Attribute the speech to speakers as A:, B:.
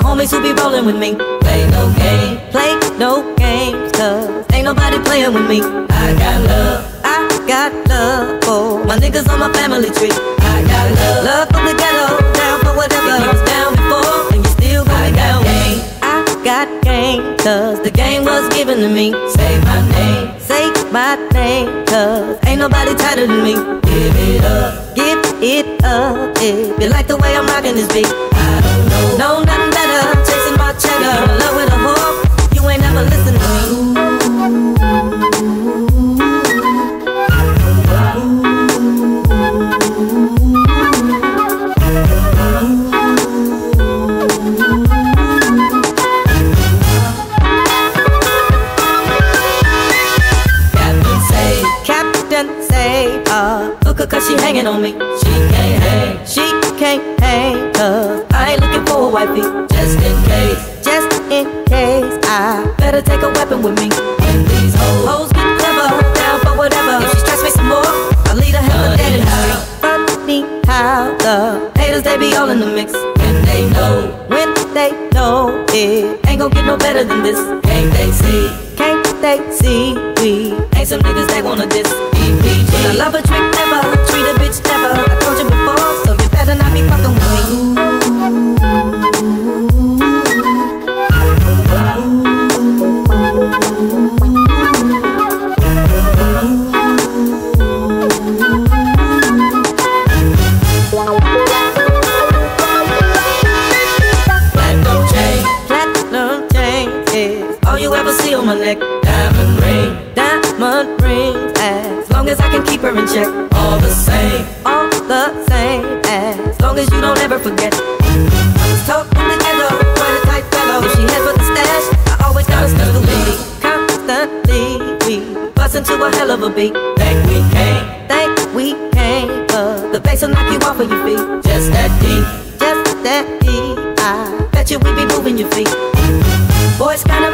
A: homies who be rolling with me. Play no game, play no games, cause ain't nobody playing with me. I got love, I got love for my niggas on my family tree. I got love, love from the ghetto, down for whatever. You was down before, and you still going down with me. I got game, cause the game was given to me. Say my name, say my name, cause ain't nobody tighter than me. Give it up, give it up. If you like the way I'm rocking this beat, say, uh, look her cause she hanging on me. She can't hang, she can't hang, cause I ain't looking for a wifey. Just in case, just in case, I better take a weapon with me. When these hoes, hoes get clever, down for whatever. If she stress me some more, I'll lead her hella dead in the street. Funny how the haters, they be all in the mix. When they know, when they know it ain't gonna get no better than this. Can't they see? Can't they see we ain't some niggas they wanna diss? I love a trick never, treat a bitch never. I told you before, so you better not be fucking with me. Platinum chain, platinum chain is all you ever see on my neck. Diamond ring, diamond rings. As long as I can keep her in check, all the same, all the same. As long as you don't ever forget. I was taught from the ghetto, quite a tight fellow. She head for the stash, I always got a with me. Constantly, we bust into a hell of a beat. Think we came, think we came, but the bass will knock you off of your feet. Just that deep, just that deep. I bet you we be moving your feet. Boys kinda